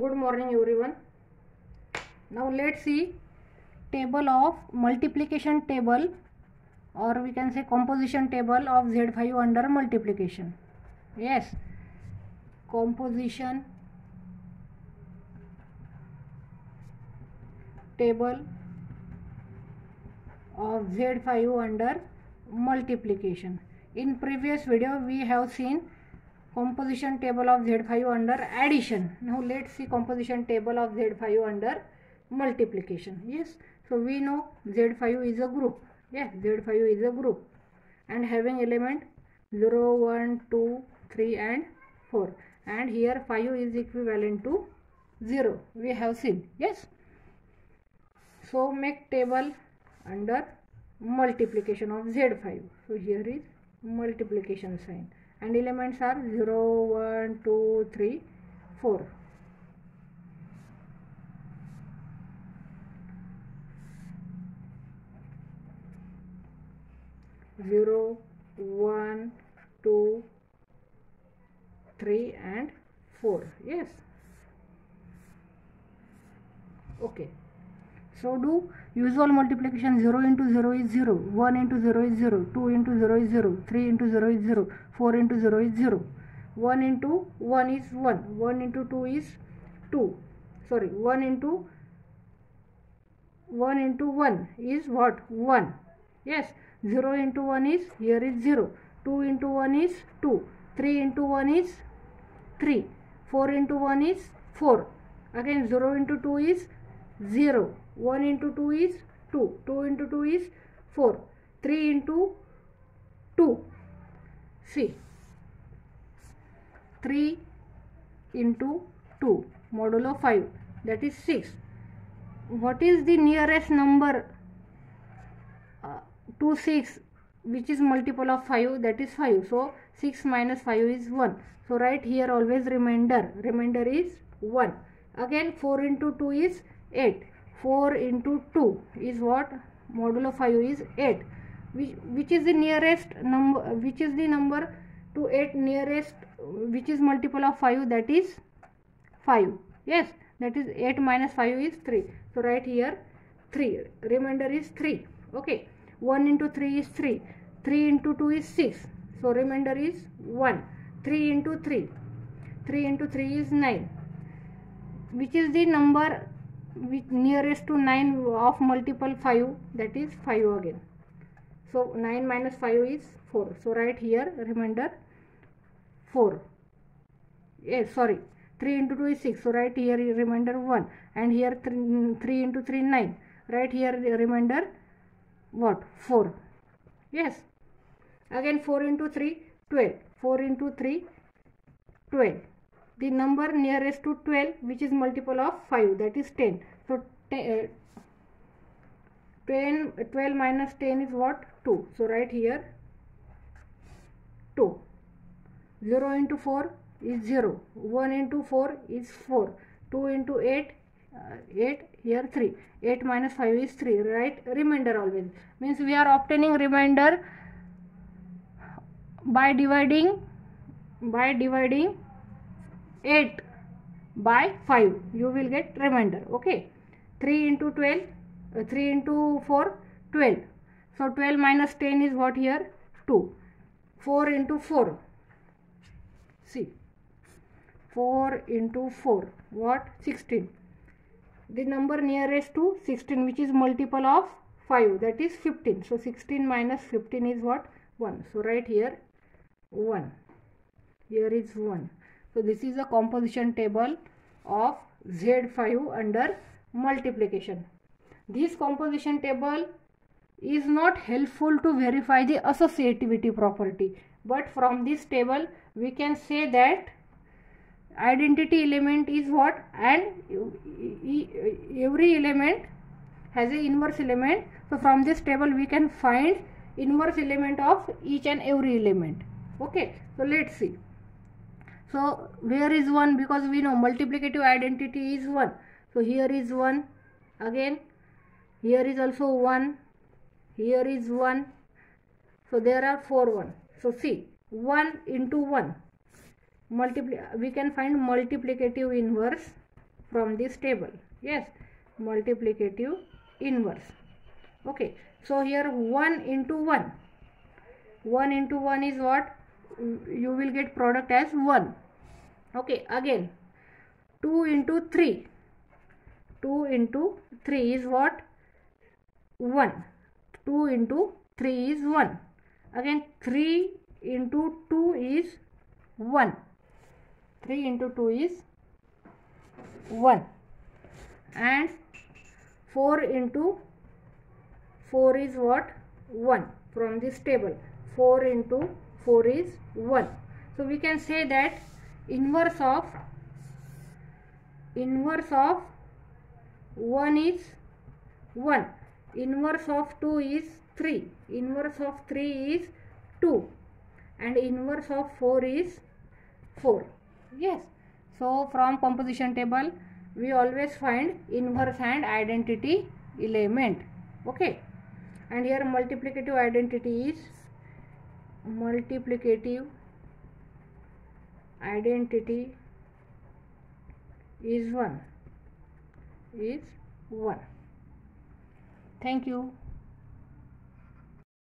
good morning everyone. Now let's see table of multiplication table or we can say composition table of z5 under multiplication. Yes. Composition table of z5 under multiplication. In previous video we have seen composition table of z5 under addition. Now let's see composition table of z5 under multiplication. Yes so we know z5 is a group. Yes z5 is a group. And having element 0 1 2 3 and 4 and here 5 is equivalent to 0 we have seen. Yes. So make table under multiplication of z5 so here is multiplication sign and elements are 0 1 2 3 4 0 1 2 3 and 4 yes. Okay so do usual multiplication 0 into 0 is 0 1 into 0 is 0 2 into 0 is 0 3 into 0 is 0 4 into 0 is 0 1 into 1 is 1 1 into 2 is 2 sorry 1 into 1 into 1 is what? 1 yes 0 into 1 is here is 0 2 into 1 is 2 3 into 1 is 3 4 into 1 is 4 again 0 into 2 is 0 1 into 2 is 2 2 into 2 is 4 3 into 2 see. 3 into 2 modulo 5 that is 6 what is the nearest number uh, to 6 which is multiple of 5 that is 5 so 6 minus 5 is 1 so right here always remainder. Remainder is 1 again 4 into 2 is 8 4 into 2 is what? Modulo 5 is 8 which, which is the nearest number which is the number to 8 nearest which is multiple of 5 that is 5 yes that is 8 minus 5 is 3 so right here 3 remainder is 3 okay. 1 into 3 is 3 3 into 2 is 6 so remainder is 1 3 into 3 3 into 3 is 9 which is the number which nearest to 9 of multiple 5 that is 5 again. So 9 minus 5 is 4 so right here remainder 4 yes sorry 3 into 2 is 6 so right here remainder 1 and here 3, 3 into 3 9 right here remainder what? 4 yes. Again 4 into 3 12 4 into 3 12 the number nearest to 12 which is multiple of 5 that is 10 so 10, uh, 10 12 minus 10 is what? 2 so right here 2 0 into 4 is 0 1 into 4 is 4 2 into 8 uh, 8 here 3 8 minus 5 is 3 right? Remainder always. Means we are obtaining remainder by dividing by dividing 8 by 5 you will get remainder. Okay. 3 into 12 uh, 3 into 4 12 so 12 minus 10 is what here? 2 4 into 4 see. 4 into 4 what? 16 the number nearest to 16 which is multiple of 5 that is 15 so 16 minus 15 is what? 1 so right here 1 here is 1 so this is a composition table of z5 under multiplication. This composition table is not helpful to verify the associativity property but from this table we can say that identity element is what? And every element has a inverse element. So from this table we can find inverse element of each and every element. Okay. So let's see so where is 1 because we know multiplicative identity is 1 so here is 1 again here is also 1 here is 1 so there are 4 1 so see 1 into 1 multiply we can find multiplicative inverse from this table. Yes multiplicative inverse. Okay so here 1 into 1 1 into 1 is what? You will get product as 1 okay again. 2 into 3 2 into 3 is what? 1 2 into 3 is 1 again 3 into 2 is 1 3 into 2 is 1 and 4 into 4 is what? 1 from this table. 4 into 4 is 1 so we can say that inverse of inverse of 1 is 1 inverse of 2 is 3 inverse of 3 is 2 and inverse of 4 is 4 yes. So from composition table we always find inverse and identity element. Okay. And here multiplicative identity is multiplicative identity is 1 is 1 thank you